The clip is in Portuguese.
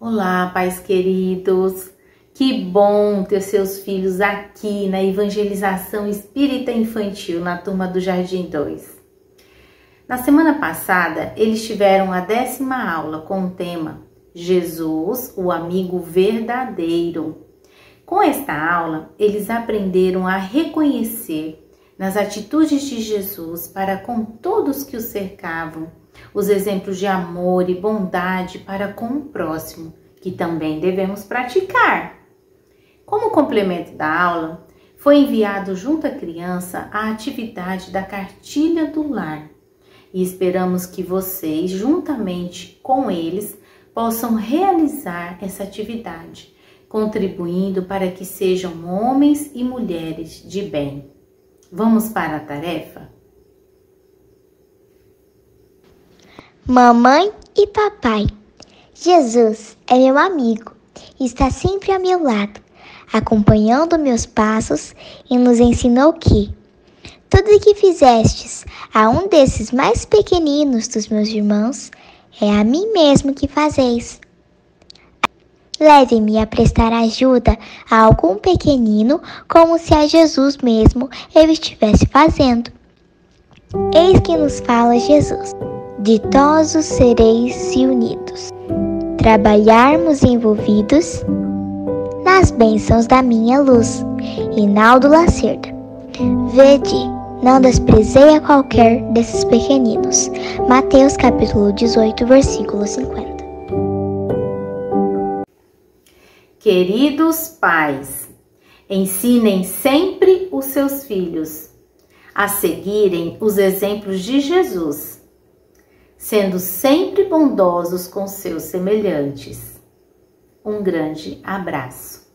Olá, pais queridos. Que bom ter seus filhos aqui na evangelização espírita infantil na turma do Jardim 2. Na semana passada, eles tiveram a décima aula com o tema Jesus, o amigo verdadeiro. Com esta aula, eles aprenderam a reconhecer nas atitudes de Jesus para com todos que o cercavam os exemplos de amor e bondade para com o próximo, que também devemos praticar. Como complemento da aula, foi enviado junto à criança a atividade da cartilha do lar e esperamos que vocês, juntamente com eles, possam realizar essa atividade, contribuindo para que sejam homens e mulheres de bem. Vamos para a tarefa? Mamãe e papai. Jesus é meu amigo está sempre ao meu lado, acompanhando meus passos e nos ensinou que tudo que fizestes a um desses mais pequeninos dos meus irmãos é a mim mesmo que fazeis. Leve-me a prestar ajuda a algum pequenino, como se a Jesus mesmo eu estivesse fazendo. Eis que nos fala Jesus. Ditosos sereis se unidos, trabalharmos envolvidos nas bênçãos da minha luz. Rinaldo Lacerda. Vede, não desprezei a qualquer desses pequeninos. Mateus capítulo 18, versículo 50. Queridos pais, ensinem sempre os seus filhos a seguirem os exemplos de Jesus sendo sempre bondosos com seus semelhantes. Um grande abraço.